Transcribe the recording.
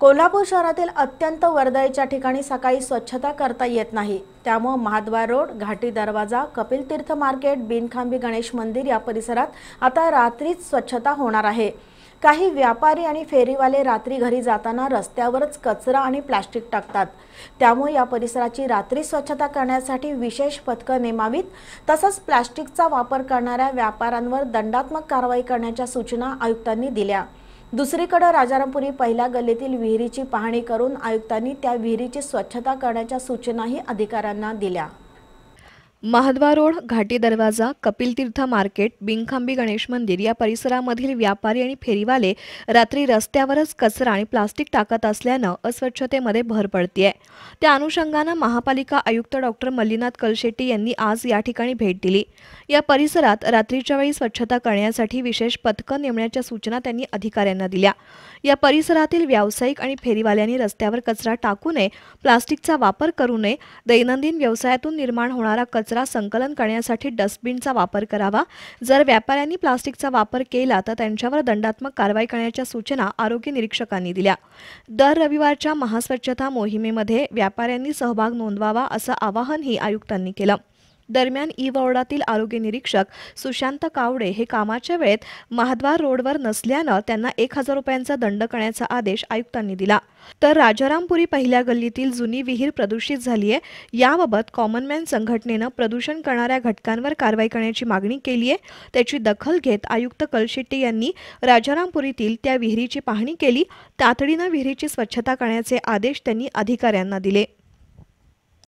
कोल्हापूर शहरातील अत्यंत वर्दळीच्या ठिकाणी सकाळी स्वच्छता करता येत नाही. त्यामुळे महाद्वार रोड घाटी दरवाजा कपिल तीर्थ मार्केट बिनखांबी गणेश मंदिर या परिसरात आता रात्रीच स्वच्छता होणार आहे. काही व्यापारी आणि फेरीवाले रात्री घरी जाताना रस्त्यावरच कचरा आणि प्लास्टिक टाकतात. त्यामुळे या परिसराची रात्री स्वच्छता करण्यासाठी विशेष पथकं नेमावीत. तसंच प्लास्टिकचा वापर करणाऱ्या व्यापाऱ्यांवर दंडात्मक कारवाई करण्याच्या सूचना आयुक्तांनी दिल्या. दुसरीकडे राजारामपुरी पहिल्या गल्लीतील विहिरीची पाहणी करून आयुक्तांनी त्या विहिरीची स्वच्छता करण्याच्या सूचनाही अधिकाऱ्यांना दिल्या. महाद्वार रोड घाटी दरवाजा कपिल तीर्थ मार्केट बिंखांबी गणेश मंदिर या परिसरामधील व्यापारी आणि फेरीवाले रात्री रस्त्यावरच कचरा आणि प्लास्टिक टाकत असल्यानं अस्वच्छतेमध्ये भर पडतीये. त्या अनुषंगानं महापालिका आयुक्त डॉक्टर मल्लीनाथ कलशेट्टी यांनी आज या ठिकाणी भेट दिली. या परिसरात रात्रीच्या वेळी स्वच्छता करण्यासाठी विशेष पथकं नेमण्याच्या सूचना त्यांनी अधिकाऱ्यांना दिल्या. या परिसरातील व्यावसायिक आणि फेरीवाल्यांनी रस्त्यावर कचरा टाकू नये प्लास्टिकचा वापर करू नये दैनंदिन व्यवसायातून निर्माण होणारा कचरा संकलन करण्यासाठी डस्टबिनचा वापर करावा. जर व्यापाऱ्यांनी प्लास्टिकचा वापर केला तर त्यांच्यावर दंडात्मक कारवाई करण्याच्या सूचना आरोग्य निरीक्षकांनी दिल्या. दर रविवारच्या महास्वच्छता मोहिमेमध्ये व्यापाऱ्यांनी सहभाग नोंदवावा असं आवाहनही आयुक्तांनी केलं. दरम्यान ई वॉर्डातील आरोग्य निरीक्षक सुशांत कावडे हे कामाच्या वेळेत महाद्वार रोडवर नसल्यानं त्यांना एक हजार रुपयांचा दंड करण्याचा आदेश आयुक्तांनी दिला. तर राजारामपुरी पहिल्या गल्लीतील जुनी विहीर प्रदूषित झाली आहे याबाबत कॉमनमॅन संघटनेनं प्रदूषण करणाऱ्या घटकांवर कारवाई करण्याची मागणी केली आहे त्याची दखल घेत आयुक्त कलशेट्टी यांनी राजारामपुरीतील त्या विहिरीची पाहणी केली. तातडीनं विहिरीची स्वच्छता करण्याचे आदेश त्यांनी अधिकाऱ्यांना दिले.